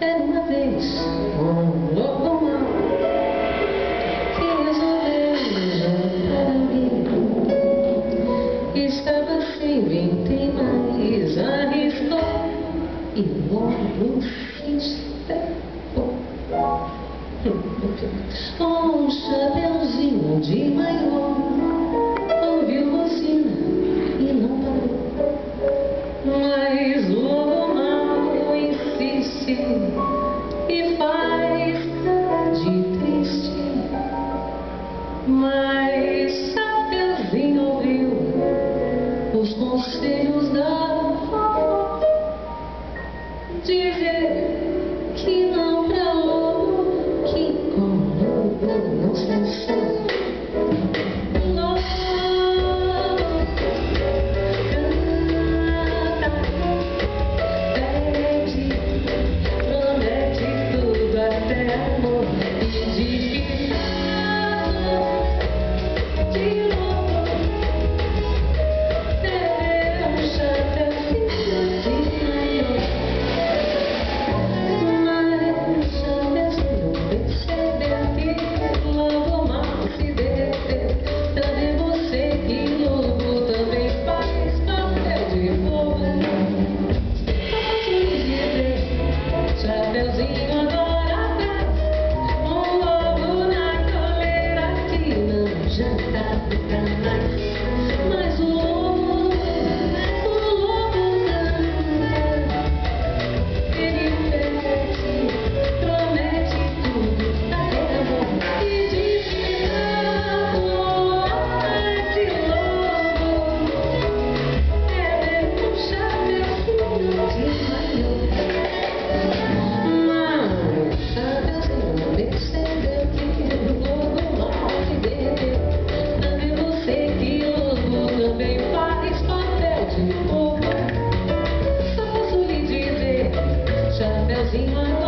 Era uma vez um lobo mau que resolveu jantar amigo. Estava sem vinte mas arriscou e logo se estrepou. Com um chapeuzinho de maior, ouviu buzina e não parou. Mas Mas Chapeuzinho ouviu os conselhos da vovó. Dizer que não pra lobo, que com lobo não se achou. Janta pra de